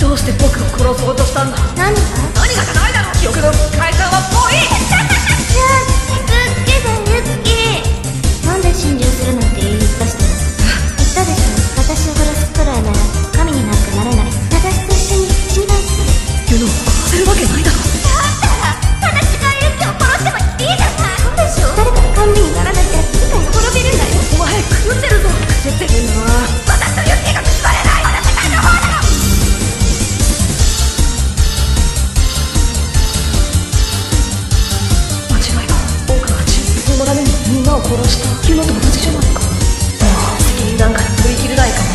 どうして僕を殺そうとしたんだ？何が？何がじゃないだろう？記憶の解散はもういい！じゃあユッケだユッケなんで侵入するなんて言い出したの？言ったでしょ？私を殺すくらいなら。殺した。じゃないか。もう責任なんか取りきれないから